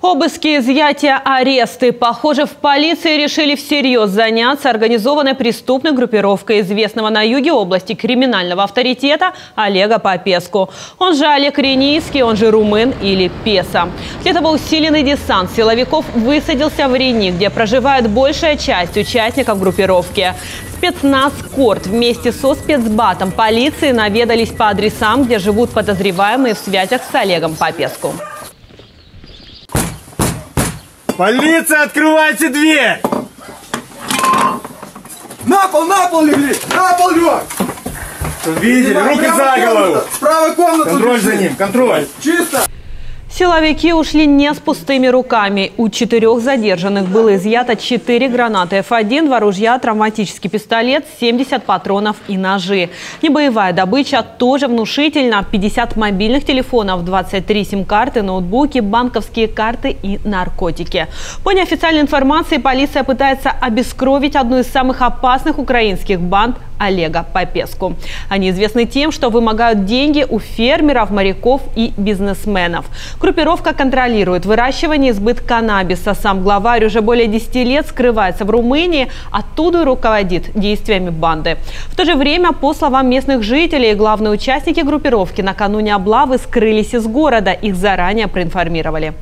Обыски, изъятия, аресты. Похоже, в полиции решили всерьез заняться организованной преступной группировкой известного на юге области криминального авторитета Олега Попеску. Он же Олег Ренийский, он же Румын или Песа. Для этого усиленный десант силовиков высадился в Рени, где проживает большая часть участников группировки. Спецназ «Корт» вместе со спецбатом полиции наведались по адресам, где живут подозреваемые в связях с Олегом Попеску. Полиция, открывайте дверь! На пол, на пол легли! На пол лег! Видели? Руки за голову! Справа комната! Контроль за ним, контроль! Чисто! Силовики ушли не с пустыми руками. У четырех задержанных было изъято 4 гранаты F1, два ружья, травматический пистолет, 70 патронов и ножи. Небоевая добыча тоже внушительна. 50 мобильных телефонов, 23 сим-карты, ноутбуки, банковские карты и наркотики. По неофициальной информации, полиция пытается обескровить одну из самых опасных украинских банд Олега Попеску. Они известны тем, что вымогают деньги у фермеров, моряков и бизнесменов. Группировка контролирует выращивание и сбыт каннабиса. Сам главарь уже более 10 лет скрывается в Румынии, оттуда и руководит действиями банды. В то же время, по словам местных жителей, главные участники группировки накануне облавы скрылись из города. Их заранее проинформировали.